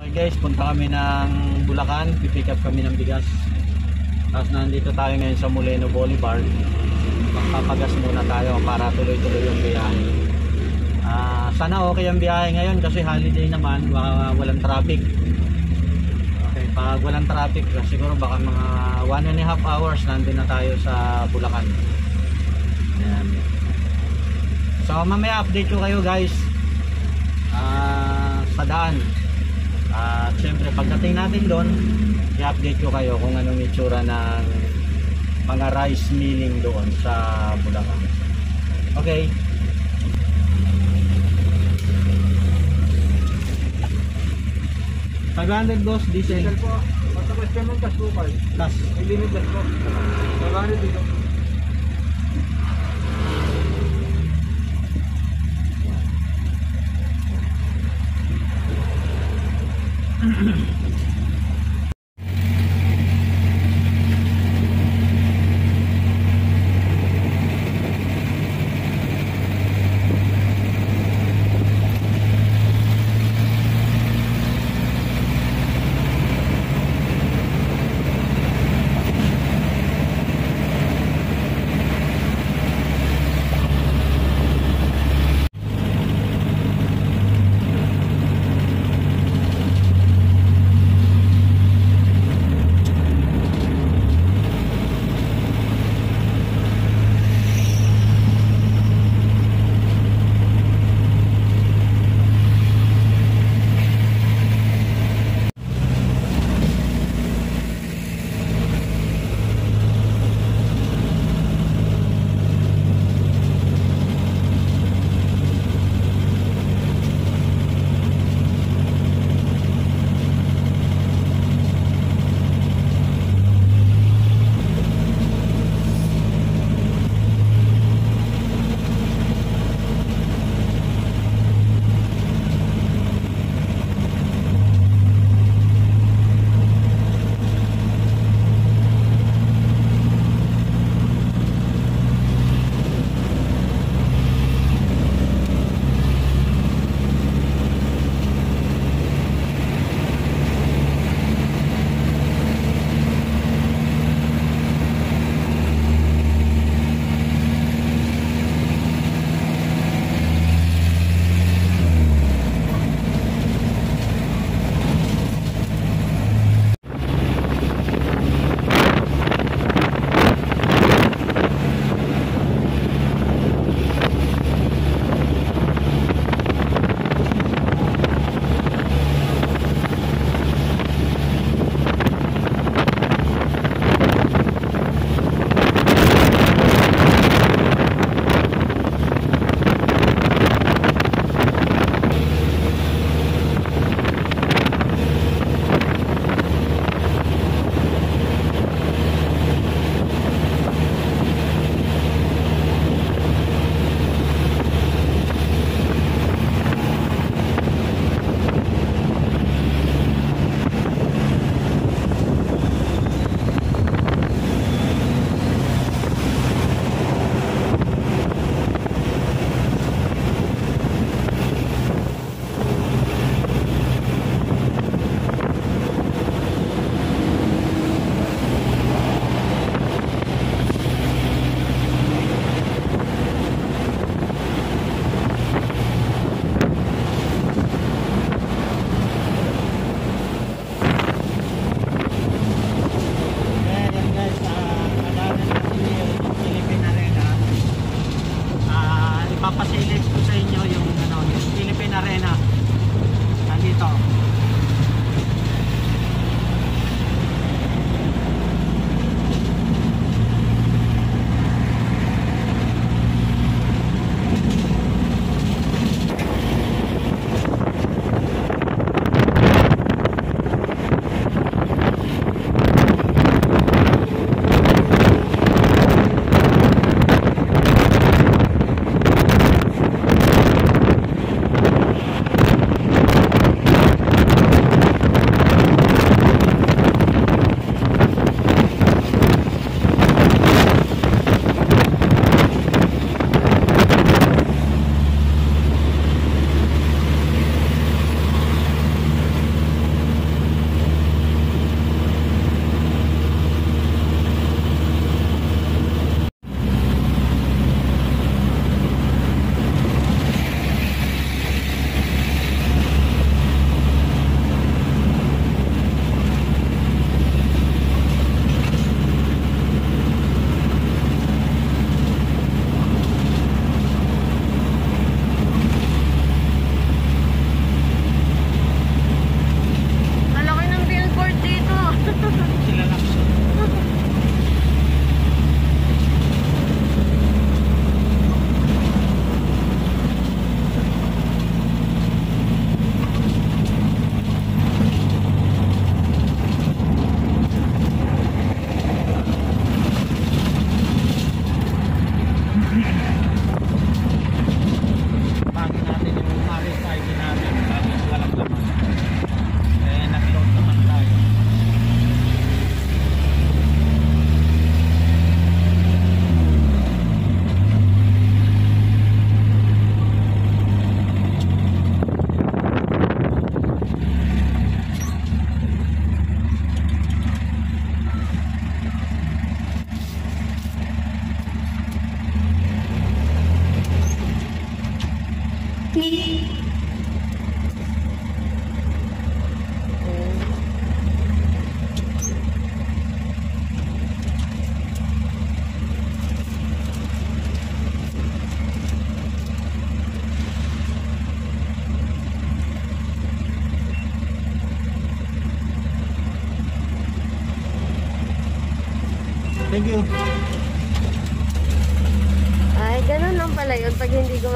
Okay guys, punta kami ng Bulacan, pipick up kami ng bigas. Tapos nandito tayo ngayon sa Moleno Boulevard. Magpapagas muna tayo para tuloy-tuloy yung biyahe. Ah, sana okay ang biyahe ngayon kasi holiday naman, wa- walang traffic. Okay, pag walang traffic, siguro baka mga one and a half hours nandun na tayo sa Bulacan. Ayan. So mamaya update ko kayo guys ah, sa daan. At syempre pagdating natin doon, i-update ko kayo kung anong itsura ng mga rice milling doon sa Bulacan. Okay. Five hundred dos diesel. Diesel po. Basta question po kayo. Plus. May limit po. Magkano dito?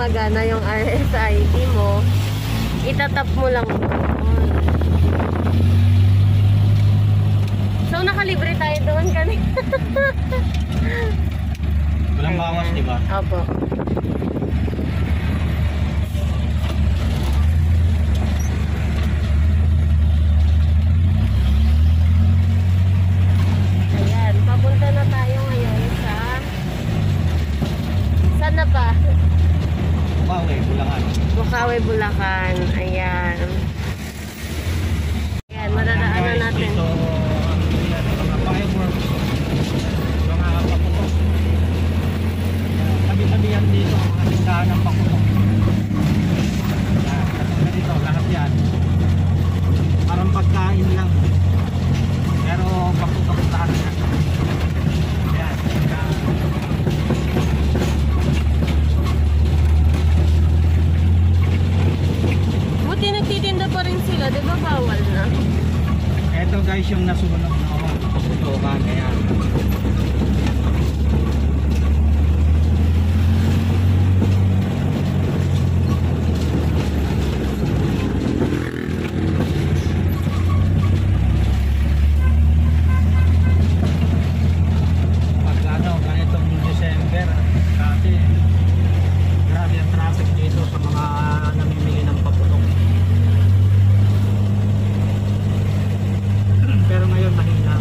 Gumagana yung RFID mo, itatap mo lang doon. So, nakalibre tayo doon kanina. Walang bawas, di ba? Opo. Ayan, papunta na tayo ngayon sa... Saan na pa? Bawi, Bulacan. Bukawi, Bulacan. Ayan. Ayan, madadaanan Guys, natin. Dito, yan, mga fireworks. Mga paputok. Tabi-tabi yan dito, mga tindahan ng paputok. Yan, katulad dito, lahat yan. Parang pagkain lang. Pero paputok lahat yan. Yan. yan. Buti nagtitinda pa rin sila, di ba bawal na? Ito guys yung nasunog na ako. Paputokan, ayan. Pag ano, ganitong December, kasi grabe ang traffic dito sa mga namimili ng paputok. Pero ngayon mahina.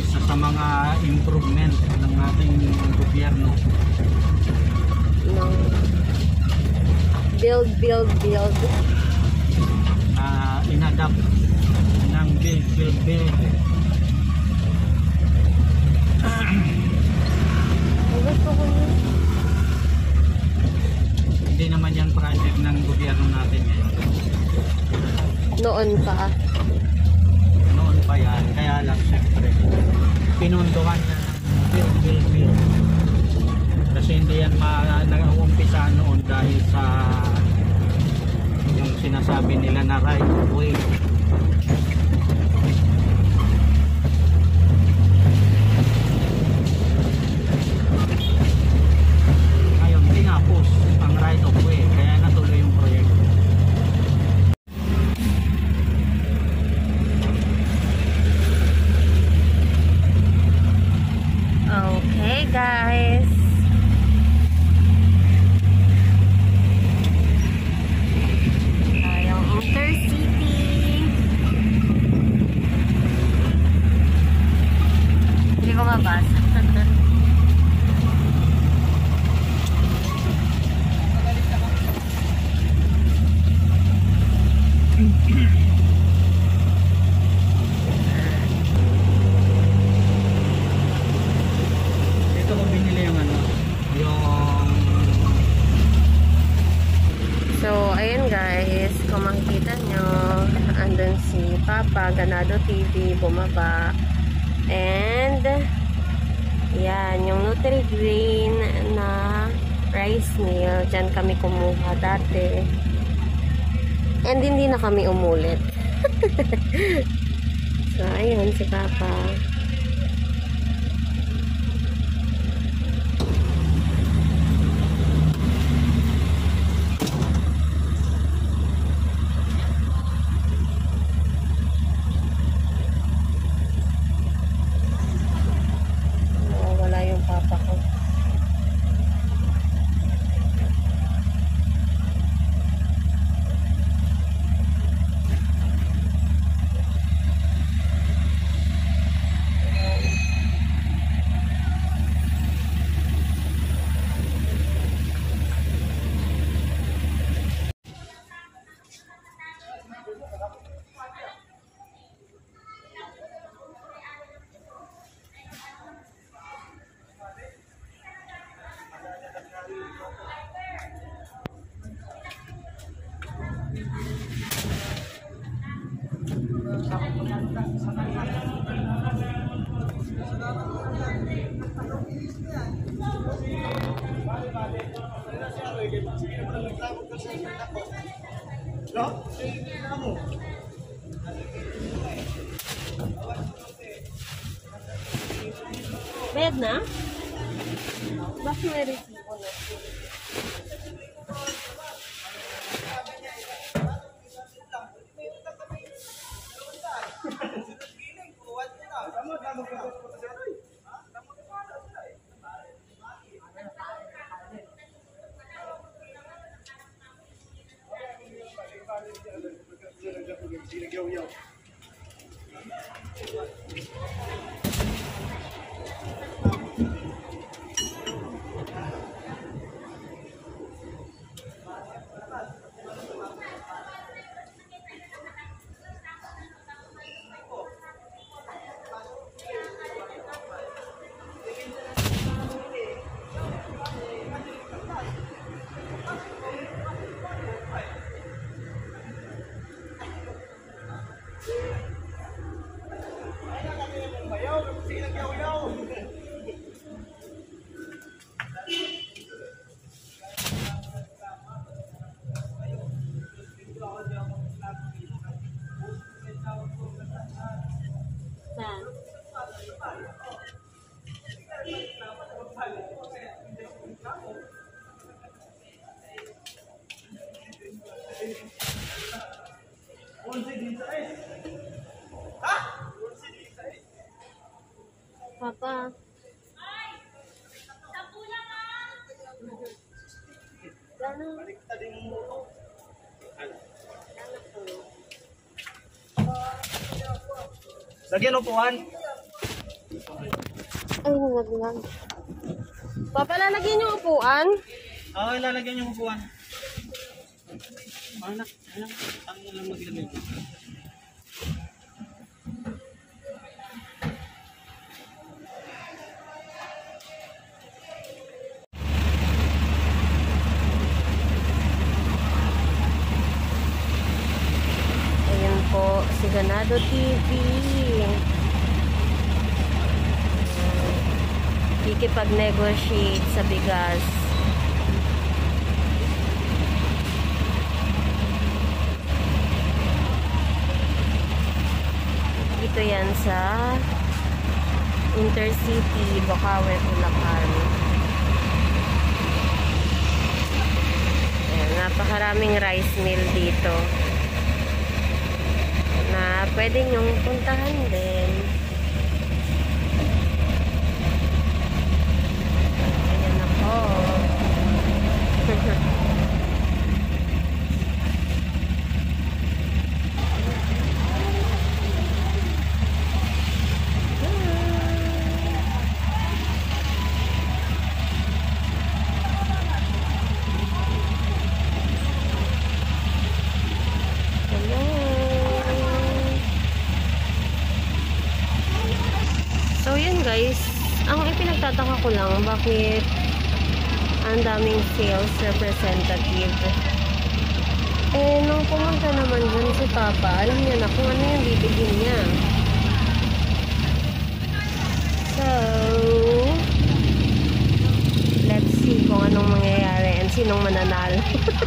Isa sa mga improvement ng ating gobyerno No. Build, build, build. na inadapt ng build, build, build. Gusto ko yun. Hindi naman yan project ng gobyerno natin ngayon. Noon pa. Noon pa yan, kaya lang siyempre pinunduhan na build, build, build. Kasi hindi yan ma nag-uumpisa noon dahil sa yung sinasabi nila na right of way. Ngayon, tinapos ang right of way, kaya natuloy yung proyekto. Okay, guys. Tayong Intercity. Hindi ko mabasa. Dito ko binili yung ano, yung So, ayun guys, kung makikita nyo, andun si Papa, Ganado TV, bumaba. And, yan, yung Nutri-Green na rice meal, dyan kami kumuha dati. And hindi na kami umulit. so, ayun, si Papa. Gracias. né? Papa. Sana. Lagyan upuan. Ay, wag lang. Papa, lalagyan yung upuan. Oo, ilalagyan yung upuan. Anak, anak, ang lang maglagay. Ganado TV. Kikipag-negotiate sa bigas. Dito yan sa Intercity, Bocaue, Bulacan. Ayan, napakaraming rice mill dito pwede nyong puntahan din. Ayan ako. Ko lang bakit ang daming sales representative. Eh, nung pumunta naman dun si Papa, alam niya na kung ano yung bibigyan niya. So, let's see kung anong mangyayari and sinong mananalo.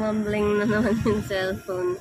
Tumambling na naman yung cellphone.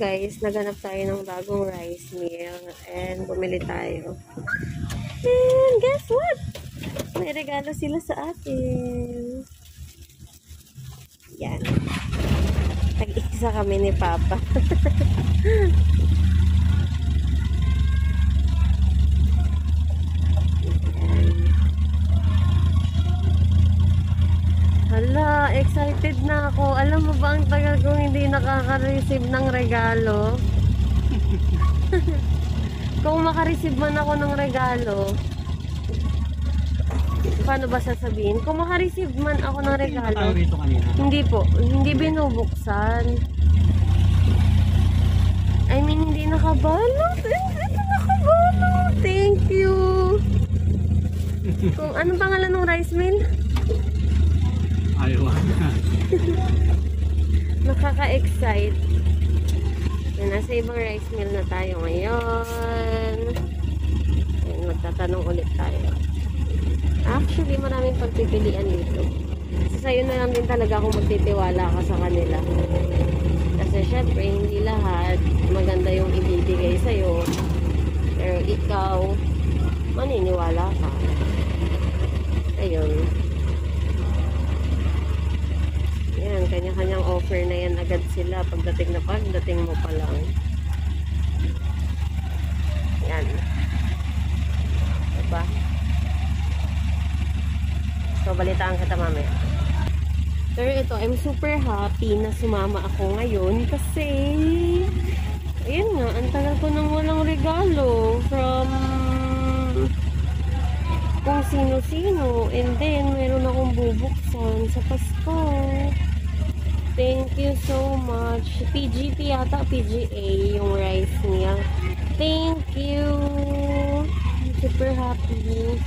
Guys, naganap tayo ng bagong rice meal and bumili tayo. And guess what? May regalo sila sa atin. Yan. Tag-isa kami ni Papa. Hala, excited na ako. Alam mo ba ang tagal kong hindi nakaka-receive ng regalo? Kung makareceive man ako ng regalo, paano ba sasabihin? Kung makareceive man ako ng regalo, rito kanina. hindi po, hindi binubuksan. I mean, hindi nakabalot. Hindi nakabalot. Thank you. Kung anong pangalan ng rice mill? Ayaw. Nakaka-excite. Nasa ibang rice mill na tayo ngayon. Ayan, magtatanong ulit tayo. Actually, maraming pagpipilian dito. Kasi sa'yo na lang din talaga ako magtitiwala ka sa kanila. Kasi syempre, hindi lahat maganda yung ibibigay sa'yo. Pero ikaw, maniniwala ka. Ayun. Yan, kanya-kanyang offer na yan agad sila pagdating na pagdating mo pa lang. Yan. Diba? So, balitaan kita mamaya. Pero ito, I'm super happy na sumama ako ngayon kasi ayun nga, ang ko nang walang regalo from kung sino-sino. And then, meron akong bubuksan sa Pasko. Thank you so much. PGP yata, PGA yung rice niya. Thank you. I'm super happy.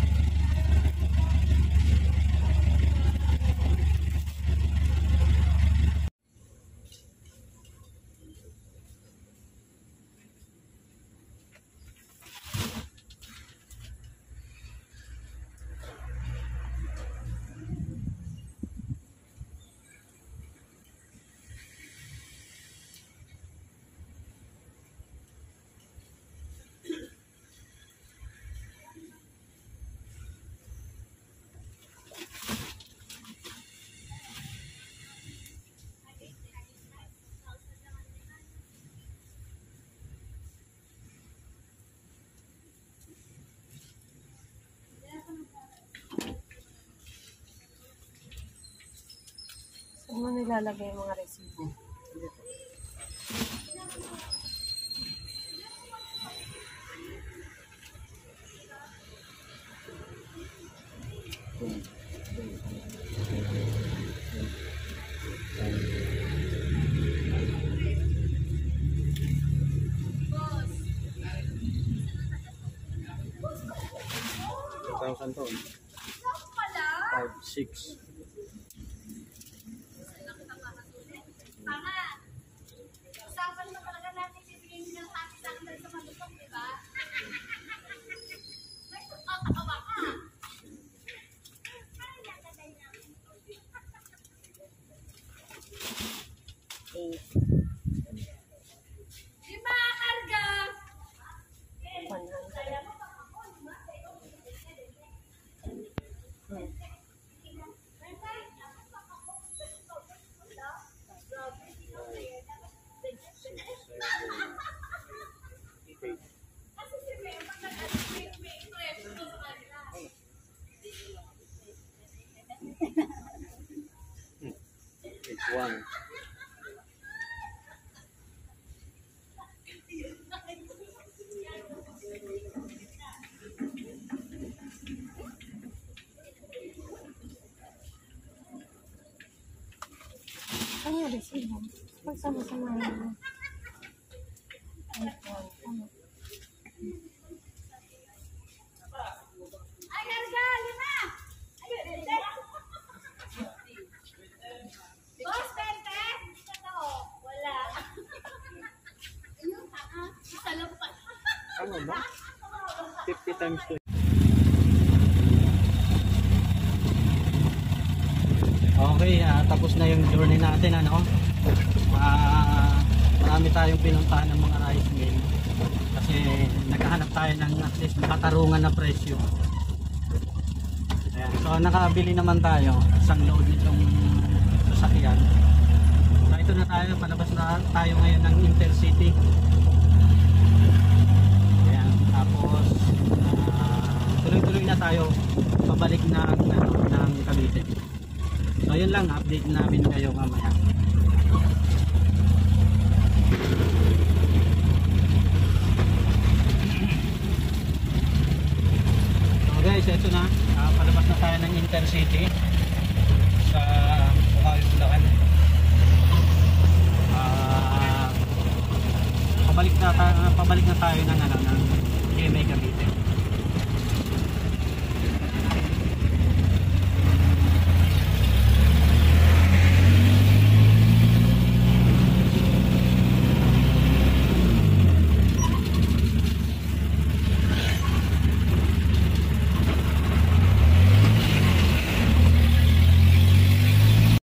Mo nilalagay yung mga resibo? thousand to. Five, six. Usapan mo talaga natin bibigyan niyo ng hati sa akin dahil sa malupok, di ba? May pagkakatawa ka. Eight. Di ba, karga? One hundred. Kasi si May, pag nag-may, may impression ko sa kanila. It's one. Ano yung resibo? Pagsama-sama mo. Eight, one. Ano? Ay, karga! Lima! Ay, bente! Boss, bente! Ito, wala. Ayun, ah, isa lang pa. Ano ba? 50 times 2. Okay, ah, tapos na yung journey natin ano. Ah, marami tayong pinuntahan ng mga rice mill kasi naghahanap tayo ng at least makatarungan na presyo. Ayan. So nakabili naman tayo isang load nitong sasakyan. So ito na tayo, palabas na tayo ngayon ng Intercity. Ayan, tapos ah, tuloy-tuloy na tayo pabalik ng yun lang, update namin kayo mamaya.